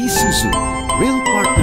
Isuzu. Real Partner